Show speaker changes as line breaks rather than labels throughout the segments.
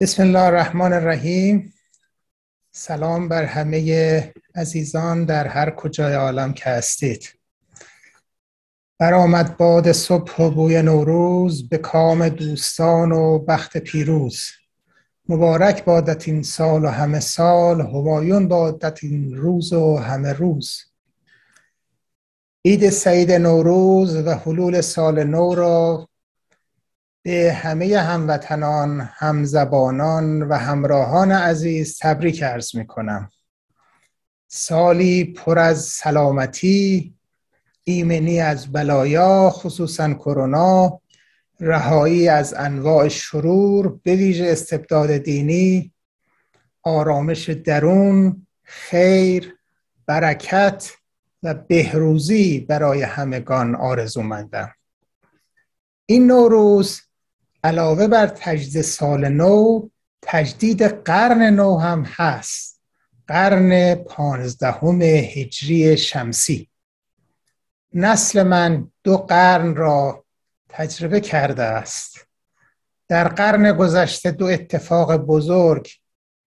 بسم الله الرحمن الرحیم. سلام بر همه عزیزان در هر کجای عالم که هستید. برآمد باد صبح و بوی نوروز به کام دوستان و بخت پیروز. مبارک بادت این سال و همه سال همایون بادت این روز و همه روز. عید سعید نوروز و حلول سال نو را به همه هموطنان، همزبانان و همراهان عزیز تبریک ارز می کنم. سالی پر از سلامتی، ایمنی از بلایا خصوصا کرونا، رهایی از انواع شرور به ویژه استبداد دینی، آرامش درون، خیر، برکت و بهروزی برای همگان آرزومندم. این نوروز علاوه بر تجدید سال نو تجدید قرن نو هم هست. قرن پانزدهم هجری شمسی. نسل من دو قرن را تجربه کرده است. در قرن گذشته دو اتفاق بزرگ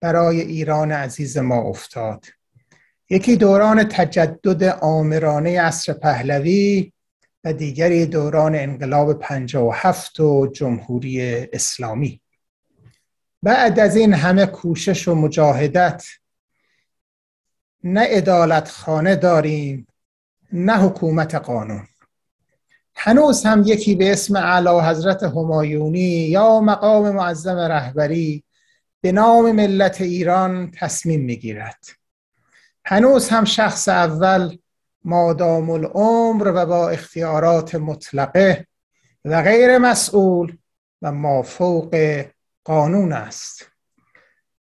برای ایران عزیز ما افتاد. یکی دوران تجدد آمرانه عصر پهلوی و دیگری دوران انقلاب 57 و جمهوری اسلامی. بعد از این همه کوشش و مجاهدت نه ادالت خانه داریم نه حکومت قانون. هنوز هم یکی به اسم اعلی حضرت همایونی یا مقام معظم رهبری به نام ملت ایران تصمیم می‌گیرد. هنوز هم شخص اول مادام العمر و با اختیارات مطلقه و غیر مسئول و مافوق قانون است.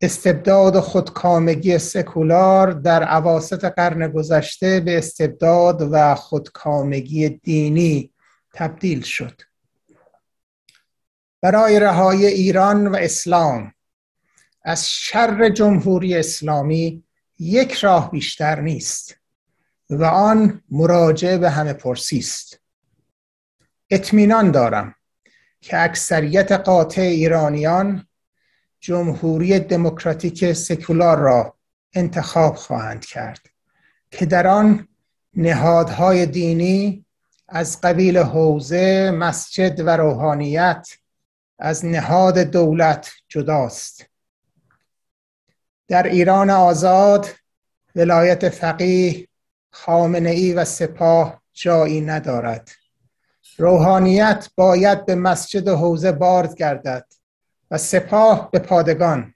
استبداد و خودکامگی سکولار در عواست قرن گذشته به استبداد و خودکامگی دینی تبدیل شد. برای رهایی ایران و اسلام از شر جمهوری اسلامی یک راه بیشتر نیست. و آن مراجعه به همه پرسی است. اطمینان دارم که اکثریت قاطع ایرانیان جمهوری دموکراتیک سکولار را انتخاب خواهند کرد که در آن نهادهای دینی از قبیل حوزه مسجد و روحانیت از نهاد دولت جداست. در ایران آزاد ولایت فقیه خامنه ای و سپاه جایی ندارد. روحانیت باید به مسجد و حوزه بارد گردد و سپاه به پادگان.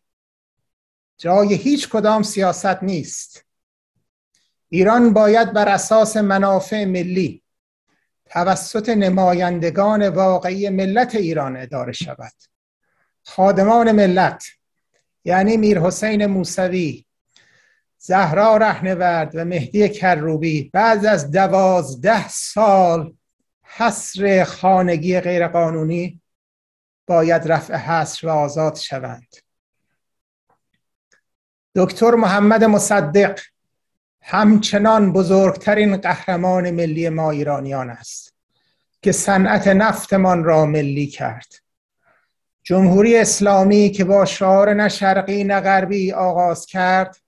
جای هیچ کدام سیاست نیست. ایران باید بر اساس منافع ملی توسط نمایندگان واقعی ملت ایران اداره شود. خادمان ملت یعنی میر حسین موسوی زهرا رهنورد و مهدی کروبی بعد از دوازده سال حصر خانگی غیرقانونی باید رفع حصر و آزاد شوند. دکتر محمد مصدق همچنان بزرگترین قهرمان ملی ما ایرانیان است که صنعت نفتمان را ملی کرد. جمهوری اسلامی که با شعار نه شرقی نه غربی آغاز کرد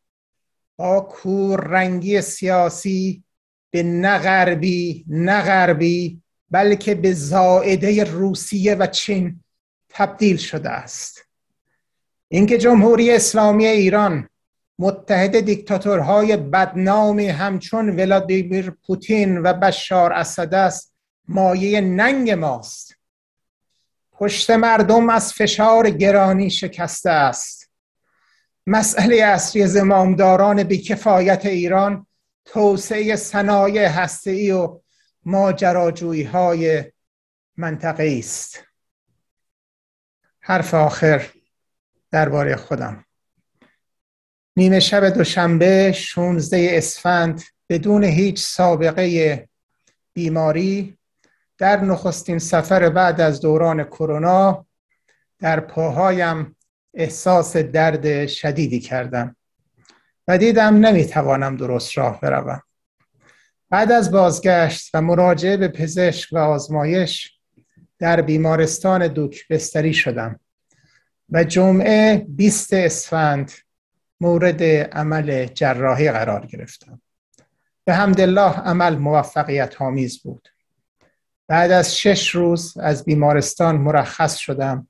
با کور رنگی سیاسی به نه غربی نه غربی بلکه به زائده روسیه و چین تبدیل شده است. اینکه جمهوری اسلامی ایران متحد دیکتاتورهای بدنامی همچون ولادیمیر پوتین و بشار اسد است مایه ننگ ماست. پشت مردم از فشار گرانی شکسته است. مسئله اصلی زمامداران بیکفایت ایران توسعه صنایع هسته‌ای و ماجراجویی های منطقه است. حرف آخر درباره خودم. نیمه شب دوشنبه 16 اسفند بدون هیچ سابقه بیماری در نخستین سفر بعد از دوران کرونا در پاهایم احساس درد شدیدی کردم و دیدم نمی‌توانم درست راه بروم. بعد از بازگشت و مراجعه به پزشک و آزمایش در بیمارستان دوک بستری شدم و جمعه 20 اسفند مورد عمل جراحی قرار گرفتم. به همدلله عمل موفقیت آمیز بود. بعد از شش روز از بیمارستان مرخص شدم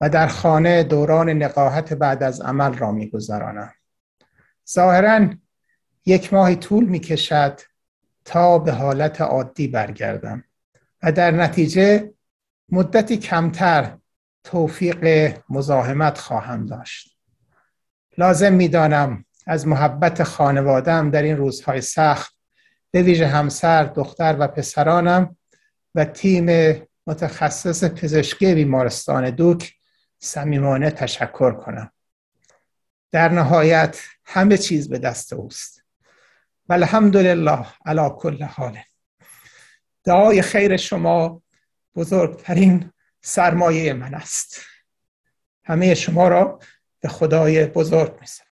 و در خانه دوران نقاهت بعد از عمل را میگذرانم ظاهرا یک ماهی طول می کشد تا به حالت عادی برگردم و در نتیجه مدتی کمتر توفیق مزاحمت خواهم داشت. لازم می‌دانم از محبت خانوادم در این روزهای سخت به ویژه همسر، دختر و پسرانم و تیم متخصص پزشکی بیمارستان دوک صمیمانه تشکر کنم. در نهایت همه چیز به دست اوست. و الحمدلله علا کل حال. دعای خیر شما بزرگترین سرمایه من است. همه شما را به خدای بزرگ میسپارم.